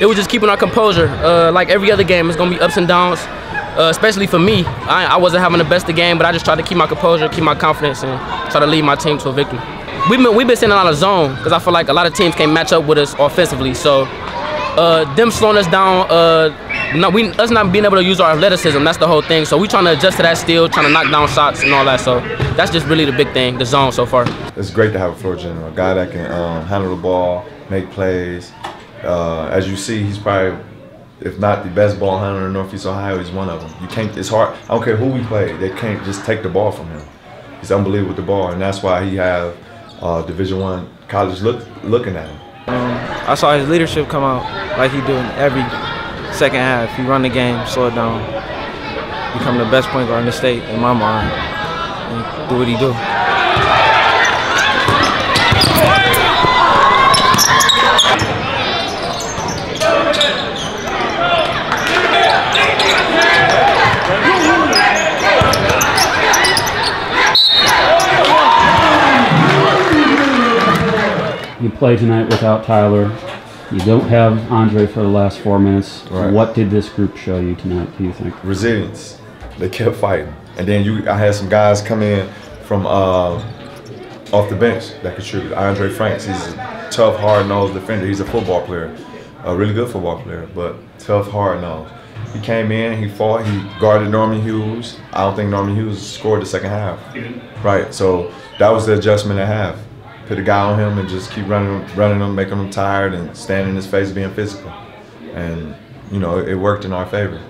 it was just keeping our composure. Uh, like every other game, it's gonna be ups and downs. Uh, especially for me, I, I wasn't having the best of the game, but I just tried to keep my composure, keep my confidence, and try to lead my team to a victory. We've been, we've been sitting on of zone because I feel like a lot of teams can't match up with us offensively. So uh, them slowing us down, uh, no, we, us not being able to use our athleticism, that's the whole thing. So we trying to adjust to that still, trying to knock down shots and all that. So that's just really the big thing, the zone so far. It's great to have a floor general, a guy that can um, handle the ball, make plays. Uh, as you see, he's probably, if not the best ball handler in Northeast Ohio, he's one of them. You can't. It's hard. I don't care who we play. They can't just take the ball from him. He's unbelievable with the ball, and that's why he have uh, Division One college look looking at him. Um, I saw his leadership come out like he do in every second half. He run the game, slow it down, become the best point guard in the state in my mind, and do what he do. You play tonight without Tyler. You don't have Andre for the last four minutes. Right. What did this group show you tonight? Do you think? resilience. They kept fighting, and then you, I had some guys come in from uh, off the bench that contributed. Andre Franks, he's a tough, hard-nosed defender. He's a football player, a really good football player, but tough, hard-nosed. He came in, he fought, he guarded Norman Hughes. I don't think Norman Hughes scored the second half. Right, so that was the adjustment at half. Put a guy on him and just keep running, running him, making him tired, and stand in his face, being physical. And you know, it worked in our favor.